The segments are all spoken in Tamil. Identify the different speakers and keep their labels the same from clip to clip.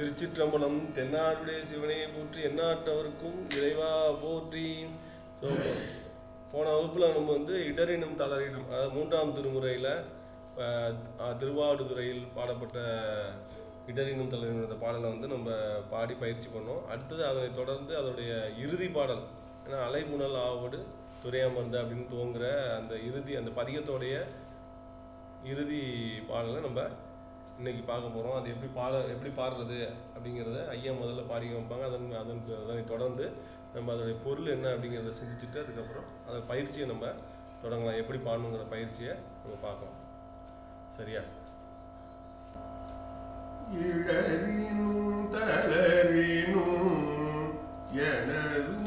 Speaker 1: திருச்சிற்றம்பலம் தென்னாடுடைய சிவனையை போற்றி எந்நாட்டவருக்கும் இறைவா போற்றி. ஸோ போன வகுப்பில் நம்ம வந்து இடரினும் தளரினும் அதாவது மூன்றாம் திருமுறையில் திருவாடுதுறையில் பாடப்பட்ட இடரினும் தளரினும் அந்த பாடலை வந்து நம்ம பாடி பயிற்சி பண்ணோம். அடுத்தது அதனை தொடர்ந்து அதோடைய இறுதி பாடல் ஏன்னா அலைமுணல் ஆவடு துறையாமர்ந்த அப்படின்னு துவங்குற அந்த இறுதி அந்த பதிகத்தோடைய இறுதி பாடலை நம்ம இன்னைக்கு பார்க்க போகிறோம் அது எப்படி பாட எப்படி பாடுறது அப்படிங்கிறத ஐயா முதல்ல பாடி வைப்பாங்க. அதன் அதன் அதனை தொடர்ந்து நம்ம அதோடைய பொருள் என்ன அப்படிங்கிறத சிந்திச்சுட்டு அதுக்கப்புறம் அதை பயிற்சியை நம்ம தொடங்கலாம். எப்படி பாடணுங்கிற பயிற்சியை நம்ம பார்க்கலாம். சரியா?
Speaker 2: இடரினும் தளரினும் எனது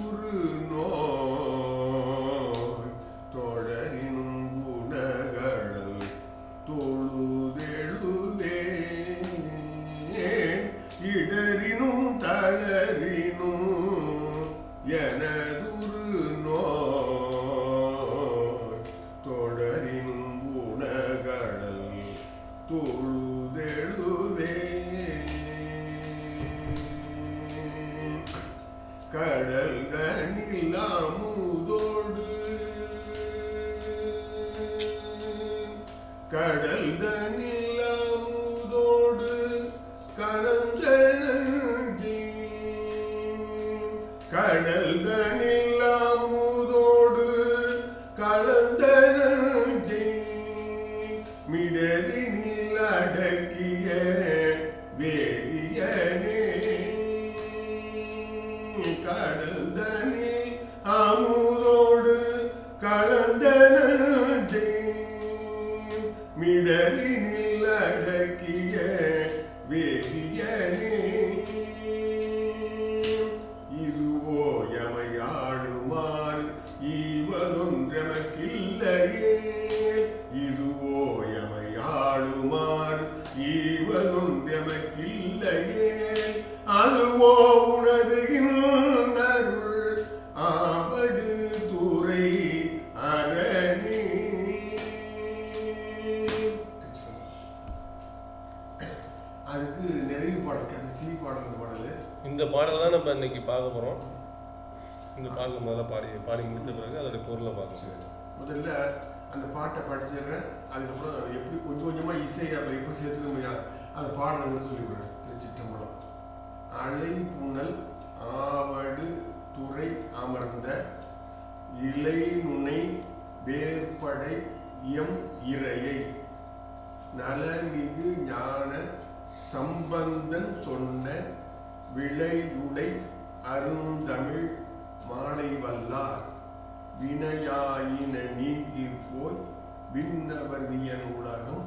Speaker 2: கடல்
Speaker 1: தனி நல்லா பாடி பாடி முடித்த பிறகு அதோடைய பொருளை பார்க்கலாம்
Speaker 2: முதல்ல அந்த பாட்டை படிச்சிடுறேன் அதுக்கப்புறம் எப்படி கொஞ்சம் கொஞ்சமாக இசை அதில் எப்படி சேர்த்துக்க அதை பாடல்கள் சொல்லிவிடுறேன் திருச்சிற்றம்பலம். அலை புனல் ஆவடு துறை அமர்ந்த இலை நுனை வேற்படை எம் இறையை. நலமிகு ஞான சம்பந்தன் சொன்ன விளையுடை அருந்தமிழ் மாலை வல்லார் வினையாயின நீங்கி போய் விண்ணவர் வியன் உலகம்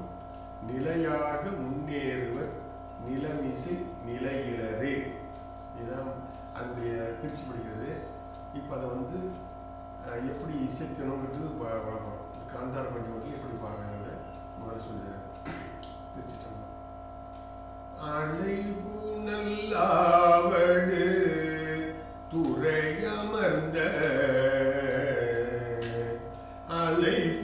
Speaker 2: நிலையாக முன்னேறுவர் நிலமிசை நிலையிலரே. இதுதான் அதனுடைய பிரிச்சு படிக்கிறது இப்போ அதை வந்து அஹ், எப்படி இசைக்கணுங்கிறது ப- வழக்கம் காந்தார பஞ்சமத்தில் எப்படி பாடுறாங்கன்னு முதல்ல சொல்லிடுறேன் அழைப்பு Olha aí.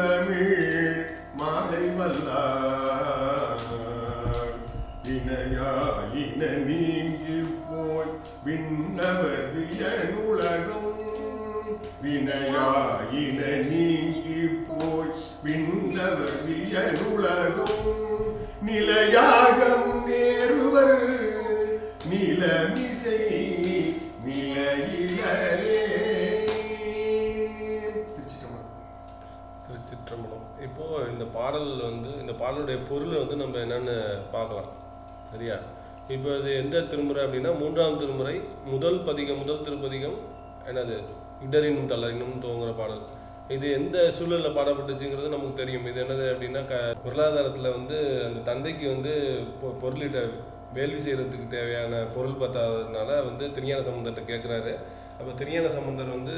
Speaker 2: அருந்தமிழ் மாலை வல்லார். வினையாயின நீங்கி போய் விண்ணவர் வியனுலகம் வினையாயின நீங்கி போய் விண்ணவர் வியனுலகம் நிலையாக இந்த பாடல் வந்து இந்த
Speaker 1: பாடலுடைய பொருளை வந்து நம்ம என்னன்னு பார்க்கலாம். சரியா? இப்போ இது எந்த திருமுறை அப்படின்னா மூன்றாம் திருமுறை முதல் பதிகம் முதல் திருப்பதிகம் என்னது? இடரினும் தளரினும் துவங்குற பாடல். இது எந்த சூழலில் பாடப்பட்டுச்சுங்கிறது நமக்கு தெரியும். இது என்னது அப்படின்னா க பொருளாதாரத்தில் வந்து அந்த தந்தைக்கு வந்து பொ- பொருளிட்ட வேள்வி செய்கிறதுக்கு தேவையான பொருள் பத்தாததுனால வந்து திருஞான சம்பந்தத்தை கேட்குறாரு அப்போ திருஞான சம்பந்தர் வந்து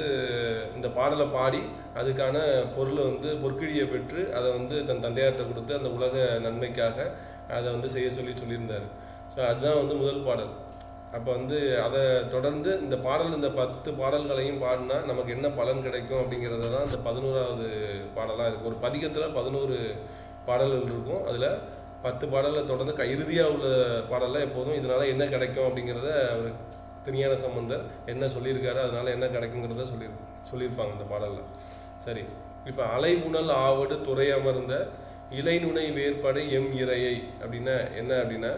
Speaker 1: இந்த பாடலை பாடி அதுக்கான பொருளை வந்து பொற்கிழியை பெற்று அதை வந்து தன் தந்தையார்கிட்ட கொடுத்து அந்த உலக நன்மைக்காக அதை வந்து செய்ய சொல்லி சொல்லியிருந்தார். ஸோ அதுதான் வந்து முதல் பாடல். அப்போ வந்து அதை தொடர்ந்து இந்த பாடல் இந்த பத்து பாடல்களையும் பாடினா நமக்கு என்ன பலன் கிடைக்கும் அப்படிங்கிறத தான் இந்த பதினோராவது பாடலாக இருக்குது ஒரு பதிகத்தில் பதினோரு பாடல்கள் இருக்கும். அதில் பத்து பாடலை தொடர்ந்து க இறுதியாக உள்ள பாடலில் எப்போதும் இதனால் என்ன கிடைக்கும் அப்படிங்கிறத அவர் திருஞான சம்பந்தர் என்ன சொல்லியிருக்காரு அதனால் என்ன கிடைக்குங்கிறத சொல்லி சொல்லியிருப்பாங்க இந்த பாடலில். சரி இப்போ அலைபுணல் ஆவடு துறை அமர்ந்த இலைநுனை வேற்படை எம் இறையை அப்படின்னா என்ன அப்படின்னா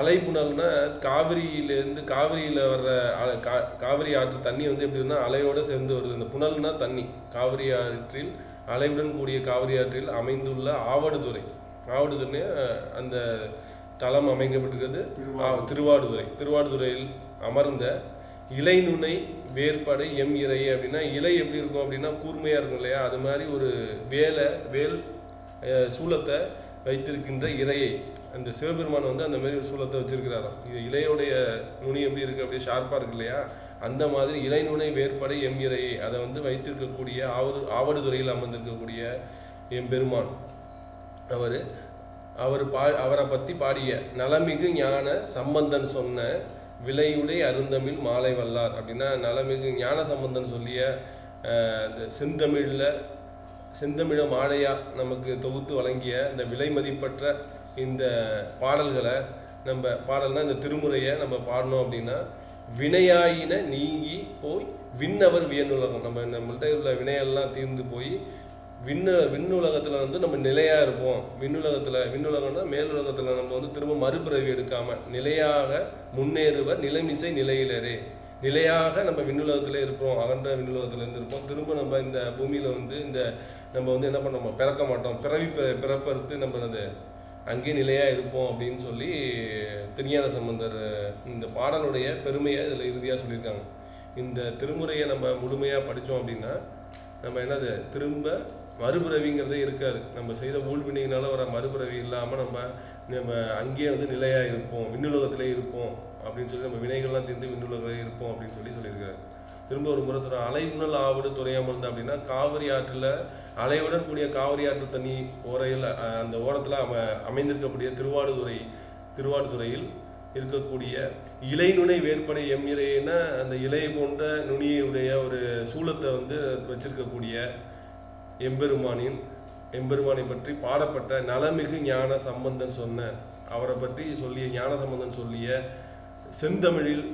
Speaker 1: அலைபுணல்னா காவிரியிலேருந்து காவிரியில் வர்ற கா- காவிரி ஆற்று தண்ணி வந்து எப்படின்னா அலையோட சேர்ந்து வருது. இந்த புனல்னா தண்ணி காவிரி ஆற்றில் அலைவுடன் கூடிய காவிரி ஆற்றில் அமைந்துள்ள ஆவடுதுறை ஆவடுதுறை அந்த தலம் அமைக்கப்பட்டிருக்கிறது. திருவாடுதுறை. திருவாடுதுறையில் அமர்ந்த இலை நுனை வேர்படை எம் இறை அப்படின்னா இலை எப்படி இருக்கும் அப்படின்னா கூர்மையாக இருக்கும் இல்லையா? அது மாதிரி ஒரு வேலை வேல் சூலத்தை வைத்திருக்கின்ற இறையை. அந்த சிவபெருமான் வந்து அந்த மாதிரி ஒரு சூலத்தை வச்சிருக்கிறாராம். இது இலையோடைய நுனி எப்படி இருக்குது அப்படியே ஷார்ப்பாக இருக்கு இல்லையா? அந்த மாதிரி இலை நுனை வேர்படை எம் இறையை. அதை வந்து வைத்திருக்கக்கூடிய ஆவடு ஆவடுதுறையில் அமர்ந்திருக்கக்கூடிய எம்பெருமான் அவர் அவர் பா அவரை பற்றி பாடிய நலமிகு ஞான சம்பந்தன் சொன்ன விலையுடை அருந்தமிழ் மாலை வல்லார் அப்படின்னா நலமிகு ஞான சம்பந்தன் சொல்லிய இந்த செந்தமிழில் செந்தமிழ மாலையா நமக்கு தொகுத்து வழங்கிய இந்த விலை மதிப்பற்ற இந்த பாடல்களை நம்ம பாடல்னா இந்த திருமுறையை நம்ம பாடினோம் அப்படின்னா வினையாயின நீங்கி போய் விண்ணவர் வியனுலகம். நம்ம நம்மள்கிட்ட உள்ள வினையெல்லாம் தீர்ந்து போய் விண்ண விண்ணுலகத்தில் வந்து நம்ம நிலையாக இருப்போம். விண்ணுலகத்தில் விண்ணுலகம்னா மேலுலகத்தில் நம்ம வந்து திரும்ப மறுபிறவி எடுக்காமல் நிலையாக முன்னேறுவர் நிலைமிசை நிலையிலரே. நிலையாக நம்ம விண்ணுலகத்தில் இருப்போம் அகன்ற விண்ணுலகத்தில் இருந்து இருப்போம். திரும்ப நம்ம இந்த பூமியில் வந்து இந்த நம்ம வந்து என்ன பண்ண பிறக்க மாட்டோம். பிறவி பிறப்பறுத்து நம்ம அந்த அங்கேயே நிலையாக இருப்போம் அப்படின்னு சொல்லி திருஞான சம்பந்தர் இந்த பாடலுடைய பெருமையை இதில் இறுதியாக சொல்லியிருக்காங்க. இந்த திருமுறையை நம்ம முழுமையாக படித்தோம் அப்படின்னா நம்ம என்னது? திரும்ப மறுபிறவிங்கிறதே இருக்காது. நம்ம செய்த ஊழ்வினையினால வர மறுபிறவி இல்லாமல் நம்ம நம்ம அங்கேயே வந்து நிலையாக இருப்போம். விண்ணுலகத்திலே இருப்போம் அப்படின்னு சொல்லி நம்ம வினைகள்லாம் தீர்ந்து விண்ணுலகிலே இருப்போம் அப்படின்னு சொல்லி சொல்லியிருக்காரு. திரும்ப ஒரு முறை சொல்கிறேன் அலைமுனல் ஆவடு துறையாமல் அப்படின்னா காவிரி ஆற்றில் அலையுடன் கூடிய காவிரி ஆற்று தண்ணி ஓரையில் அந்த ஓரத்தில் அம அமைந்திருக்கக்கூடிய திருவாடுதுறை திருவாடுதுறையில் இருக்கக்கூடிய இலைநுனை வேற்படை எம் இறைன்னா அந்த இலை போன்ற நுனியுடைய ஒரு சூலத்தை வந்து வச்சிருக்கக்கூடிய எம்பெருமானின் எம்பெருமானை பற்றி பாடப்பட்ட நலமிகு ஞான சம்பந்தன் சொன்ன அவரை பற்றி சொல்லிய ஞான சம்பந்தன் சொல்லிய செந்தமிழில்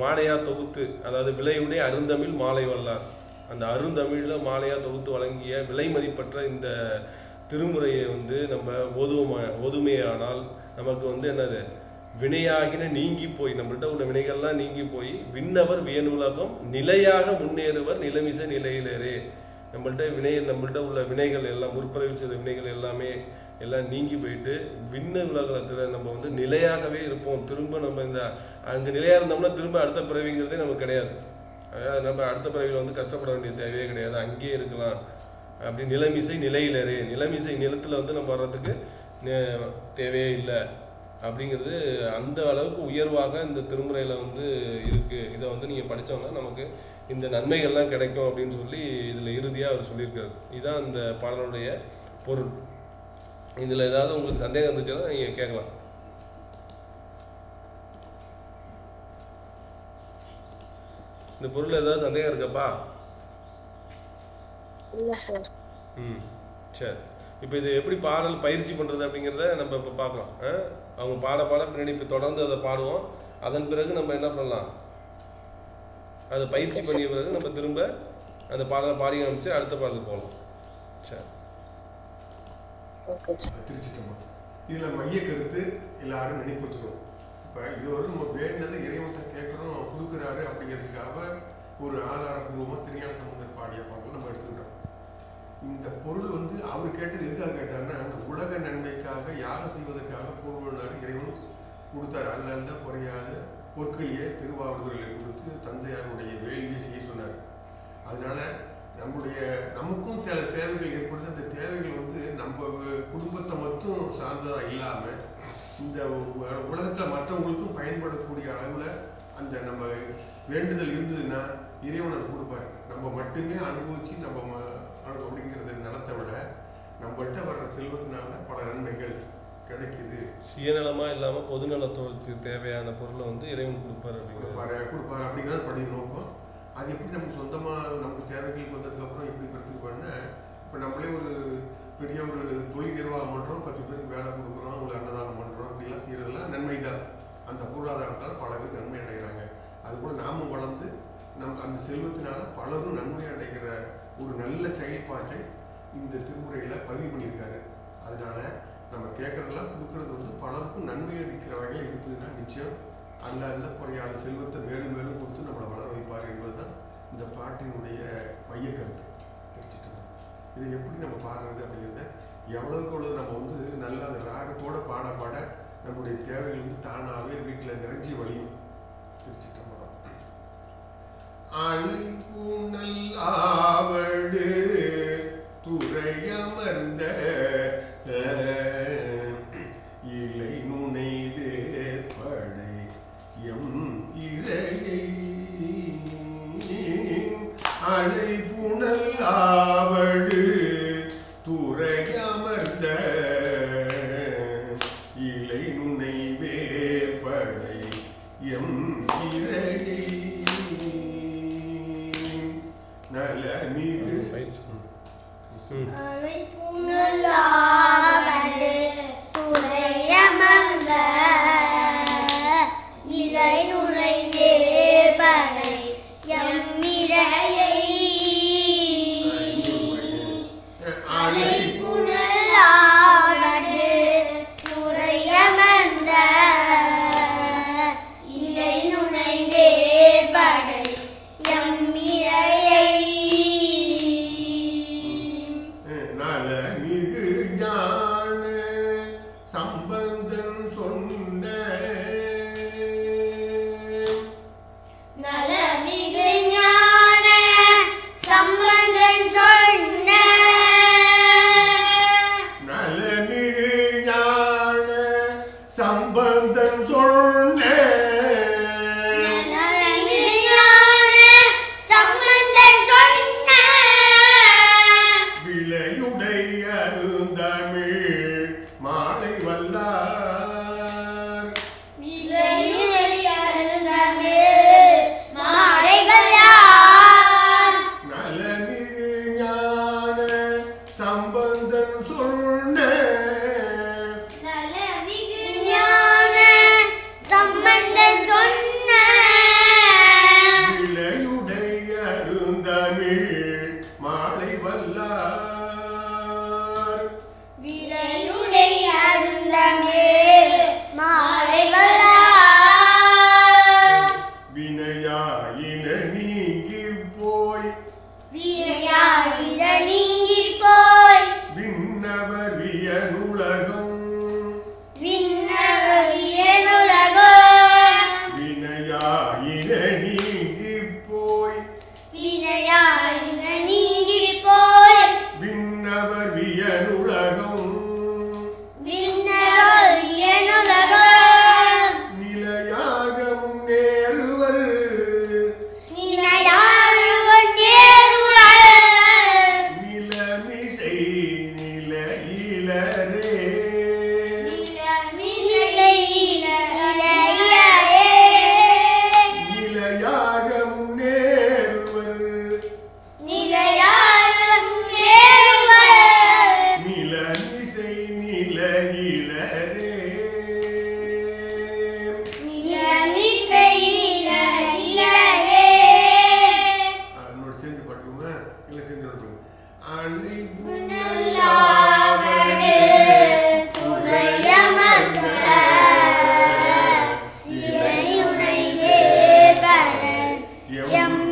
Speaker 1: மாலையா தொகுத்து அதாவது விலையுடைய அருந்தமிழ் மாலை வல்லார். அந்த அருந்தமிழில் மாலையா தொகுத்து வழங்கிய விலை மதிப்பற்ற இந்த திருமுறையை வந்து நம்ம ஓதுவோமா ஓதுமையானால் நமக்கு வந்து என்னது? வினையாகின நீங்கி போய் நம்மள்கிட்ட உள்ள வினைகள்லாம் நீங்கி போய் விண்ணவர் வியனுலகம் நிலையாக முன்னேறுவர் நிலமிச நிலையிலேரே நம்மள்கிட்ட வினை நம்மள்கிட்ட உள்ள வினைகள் எல்லாம் முற்பிறவில் செய்த வினைகள் எல்லாமே எல்லாம் நீங்கி போயிட்டு விண்ண உலகத்தில் நம்ம வந்து நிலையாகவே இருப்போம். திரும்ப நம்ம இந்த அங்கே நிலையாக இருந்தோம்னா திரும்ப அடுத்த பிறவிங்கிறதே நமக்கு கிடையாது. அதாவது நம்ம அடுத்த பிறவியில் வந்து கஷ்டப்பட வேண்டிய தேவையே கிடையாது. அங்கேயே இருக்கலாம். அப்படி நிலமிசை நிலையிலரே நிலமிசை நிலத்தில் வந்து நம்ம வர்றதுக்கு நே- தேவையே இல்லை. அப்படிங்கிறது அந்த அளவுக்கு உயர்வாக இந்த திருமுறையில் வந்து இருக்குது இதை வந்து நீங்கள் படிச்சோம்னா நமக்கு இந்த நன்மைகள்லாம் கிடைக்கும் அப்படின்னு சொல்லி இதில் இறுதியாக அவர் சொல்லியிருக்காரு. இதுதான் அந்த பாடலுடைய பொருள். இதில் ஏதாவது உங்களுக்கு சந்தேகம் இருந்துச்சுன்னா நீங்கள் கேட்கலாம். இந்த பொருள் ஏதாவது சந்தேகம் இருக்கப்பா? ம் சரி. இப்போ இது எப்படி பாடல் பயிற்சி பண்ணுறது அப்படிங்கிறத நம்ம இப்போ பார்க்கலாம். ஆ? அவங்க பாட பாட பின்னாடி இப்போ தொடர்ந்து அதை பாடுவோம். அதன் பிறகு நம்ம என்ன பண்ணலாம்? அதை பயிற்சி பண்ணிய பிறகு நம்ம திரும்ப அந்த பாடலை பாடி காமிச்சு அடுத்த பாடலுக்கு போகலாம். சரி.
Speaker 2: இதில் மைய கருத்து எல்லாரும் நினைப்பு வச்சுக்கணும் இப்போ இதுவரை நம்ம வேண்டினது இறைவன்கிட்ட கேட்குறோம் கொடுக்குறாரு அப்படிங்கிறதுக்காக ஒரு ஆதாரபூர்வமாக திருஞான சம்பந்தர் பாடிய இந்த பொருள் வந்து அவர் கேட்டது எதுக்காக கேட்டாருன்னா அந்த உலக நன்மைக்காக யாகம் செய்வதற்காக பொருள்னாரு இறைவன் கொடுத்தார். அல்ல அல்ல குறையாத பொற்களியை திருவாவூர்களை கொடுத்து தந்தையாருடைய வேள்வியை செய்ய சொன்னார். அதனால நம்முடைய நமக்கும் சில தேவைகள் ஏற்படுது. அந்த தேவைகள் வந்து நம்ம குடும்பத்தை மட்டும் சார்ந்ததாக இல்லாமல் இந்த உலகத்தில் மற்றவங்களுக்கும் பயன்படக்கூடிய அளவில் அந்த நம்ம வேண்டுதல் இருந்ததுன்னா இறைவன் அதை கொடுப்பாரு. நம்ம மட்டுமே அனுபவிச்சு நம்ம ம- அப்படிங்கிறது நிலத்தை விட நம்மள்கிட்ட வர்ற செல்வத்தினால பல நன்மைகள் கிடைக்குது.
Speaker 1: சுயநலமா இல்லாம பொதுநலத்துக்கு தேவையான பொருளை வந்து இறைவன் கொடுப்பாரு
Speaker 2: கொடுப்பாரு கொடுப்பாரு அப்படிங்கிறது படி நோக்கம். அது எப்படி நமக்கு சொந்தமாக நமக்கு தேவைகளுக்கு வந்ததுக்கப்புறம் எப்படி பெருத்துக்கோன்னா இப்போ நம்மளே ஒரு பெரிய ஒரு தொழில் நிர்வாகம் பண்ணுறோம் பத்து பேருக்கு வேலை கொடுக்குறோம் ஒரு அன்னதானம் பண்ணுறோம் அப்படிலாம் செய்கிறதெல்லாம் நன்மை தான் அந்த பொருளாதாரத்தால் பல பேர் நன்மை அடைகிறாங்க. அது கூட நாமும் வளர்ந்து நம் அந்த செல்வத்தினால பலரும் நன்மை அடைகிற ஒரு நல்ல செயல்பாட்டை இந்த திருமுறையில் பதிவு பண்ணியிருக்காரு. அதனால நம்ம கேட்கறதெல்லாம் கொடுக்கறது வந்து பலருக்கும் நன்மை அளிக்கிற வகையில் இருக்குதுன்னா நிச்சயம் அல்ல அல்ல குறையாத செல்வத்தை மேலும் மேலும் கொடுத்து நம்மளை வளர வைப்பார் என்பதுதான் இந்த பாட்டினுடைய மைய கருத்து. தெரிச்சுக்கணும் இதை எப்படி நம்ம பாடுறது அப்படிங்கிறத எவ்வளவுக்கு எவ்வளவு நம்ம வந்து நல்ல அது ராகத்தோட பாட பாட நம்முடைய தேவைகள் வந்து தானாகவே வீட்டில் நிறைஞ்சி வழியும். தெரிச்சுட்டோம் அழு புனல் ஆவடு சம்பந்தன் சொன்ன
Speaker 1: 呀。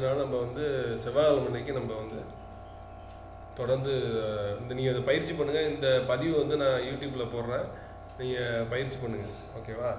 Speaker 1: அதனால் நம்ம வந்து செவ்வாய்க்கிழமை அன்னைக்கு நம்ம வந்து தொடர்ந்து இந்த நீங்கள் அதை பயிற்சி பண்ணுங்கள் இந்த பதிவு வந்து நான் யூடியூப்பில் போடுறேன். நீங்கள் பயிற்சி பண்ணுங்கள் ஓகேவா?